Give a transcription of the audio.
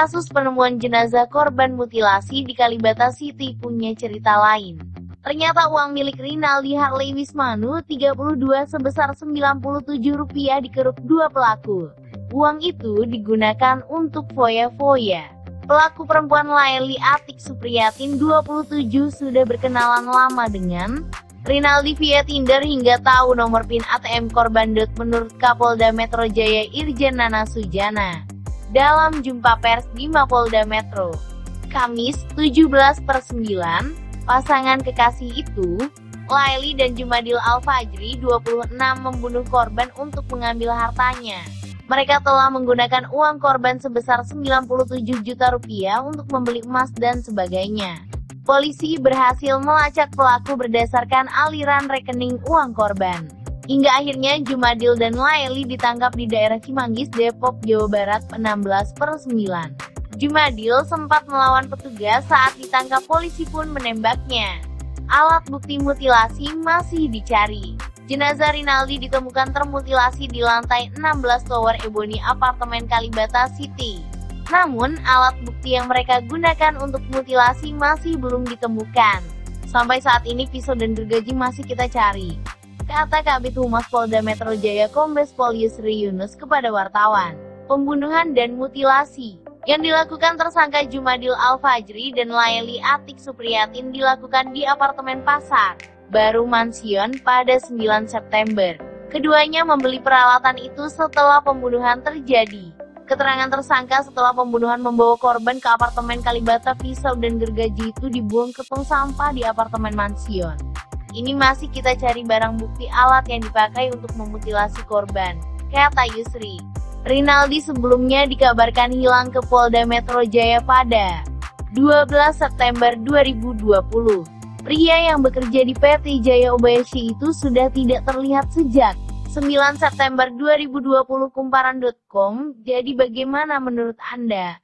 Kasus penemuan jenazah korban mutilasi di Kalibata City punya cerita lain. Ternyata uang milik Rinaldi Harley Wismanu 32 sebesar 97 rupiah dikeruk dua pelaku. Uang itu digunakan untuk foya-foya. Pelaku perempuan Laili Atik Supriyatin 27 sudah berkenalan lama dengan Rinaldi via Tinder hingga tahu nomor PIN ATM korban. Menurut Kapolda Metro Jaya Irjen Nana Sujana dalam jumpa pers di Mapolda Metro. Kamis, 17 per 9, pasangan kekasih itu, Laili dan Jumadil Al-Fajri 26 membunuh korban untuk mengambil hartanya. Mereka telah menggunakan uang korban sebesar 97 juta rupiah untuk membeli emas dan sebagainya. Polisi berhasil melacak pelaku berdasarkan aliran rekening uang korban. Hingga akhirnya Jumadil dan Laili ditangkap di daerah Cimanggis, Depok, Jawa Barat 16 per 9. Jumadil sempat melawan petugas saat ditangkap polisi pun menembaknya. Alat bukti mutilasi masih dicari. Jenazah Rinaldi ditemukan termutilasi di lantai 16 Tower Ebony apartemen Kalibata City. Namun, alat bukti yang mereka gunakan untuk mutilasi masih belum ditemukan. Sampai saat ini pisau dan gergaji masih kita cari kata Kabit Humas Polda Metro Jaya Kombes Pol Yusri Yunus kepada wartawan. Pembunuhan dan mutilasi yang dilakukan tersangka Jumadil Al-Fajri dan Laili Atik Supriyatin dilakukan di apartemen Pasar Baru Mansion pada 9 September. Keduanya membeli peralatan itu setelah pembunuhan terjadi. Keterangan tersangka setelah pembunuhan membawa korban ke apartemen Kalibata pisau dan gergaji itu dibuang ke tong sampah di apartemen mansion. Ini masih kita cari barang bukti alat yang dipakai untuk memutilasi korban, kata Yusri. Rinaldi sebelumnya dikabarkan hilang ke Polda Metro Jaya pada 12 September 2020. Pria yang bekerja di PT Jaya Obayashi itu sudah tidak terlihat sejak 9 September 2020 kumparan.com. Jadi bagaimana menurut Anda?